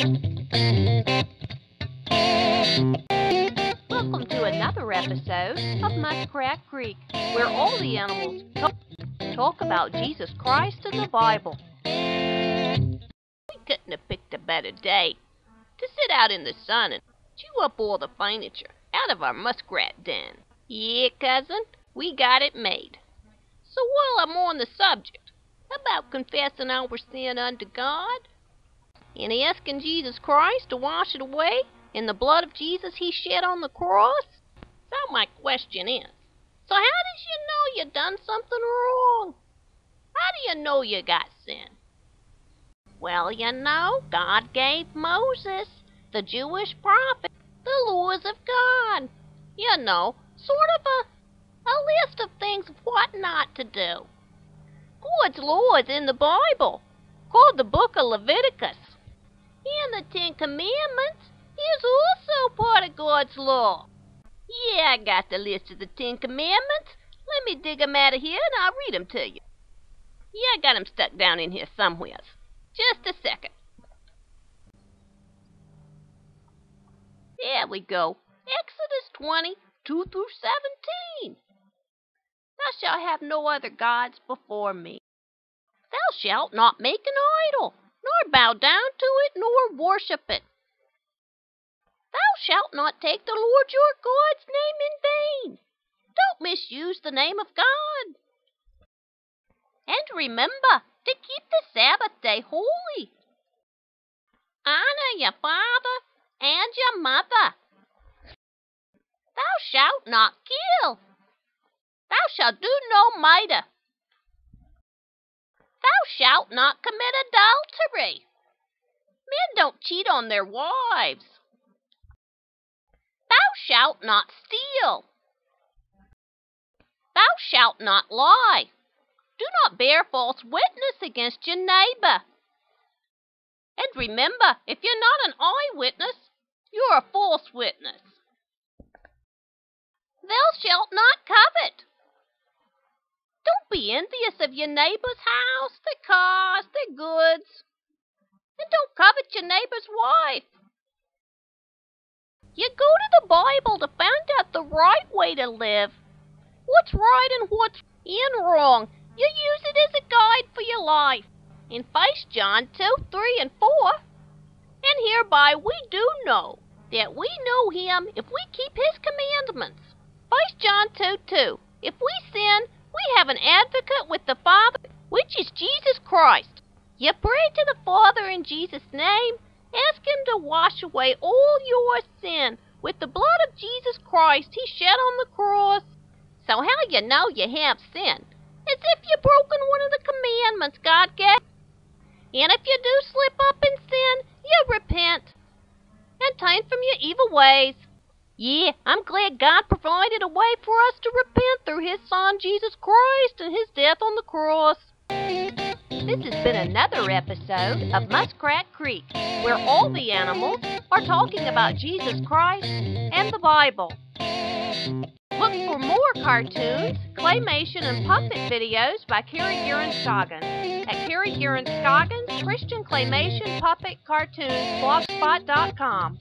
Welcome to another episode of Muskrat Creek, where all the animals talk, about Jesus Christ and the Bible. We couldn't have picked a better day to sit out in the sun and chew up all the furniture out of our muskrat den. Yeah, cousin, we got it made. So while I'm on the subject about confessing our sin unto God and asking Jesus Christ to wash it away in the blood of Jesus he shed on the cross, so my question is, so how does you know you done something wrong? How do you know you got sin? Well, you know, God gave Moses, the Jewish prophet, the laws of God. You know, sort of a, a list of things of what not to do. God's laws in the Bible, called the Book of Leviticus. And the Ten Commandments is also part of God's law. Yeah, I got the list of the Ten Commandments. Let me dig 'em out of here and I'll read 'em to you. Yeah, I got 'em stuck down in here somewheres. Just a second. There we go. Exodus 20, 2 through 17. Thou shalt have no other gods before me. Thou shalt not make an idol, nor bow down to it, nor worship it. Thou shalt not take the Lord your God's name in vain. Don't misuse the name of God. And remember to keep the Sabbath day holy. Honor your father and your mother. Thou shalt not kill. Thou shalt do no murder. Thou shalt not commit adultery. Men don't cheat on their wives. Thou shalt not steal. Thou shalt not lie. Do not bear false witness against your neighbor. And remember, if you're not an eyewitness, you're a false witness. Thou shalt not covet. Don't be your neighbor's house, their cars, their goods. And don't covet your neighbor's wife. You go to the Bible to find out the right way to live. What's right and what's in wrong. You use it as a guide for your life. In 1 John 2, 3, and 4. And hereby we do know that we know him if we keep his commandments. 1 John 2, 2. If we sin, we have an advocate with the Father, which is Jesus Christ. You pray to the Father in Jesus' name. Ask him to wash away all your sin with the blood of Jesus Christ he shed on the cross. So how you know you have sinned? As if you've broken one of the commandments God gave. And if you do slip up in sin, you repent and turn from your evil ways. Yeah, I'm glad God provided a way for us to repent through His Son Jesus Christ and His death on the cross. This has been another episode of Muskrat Creek, where all the animals are talking about Jesus Christ and the Bible. Look for more cartoons, claymation, and puppet videos by Carrie Geren Scoggins at Carrie Geren Scoggins Christian Claymation Puppet Cartoons blogspot.com.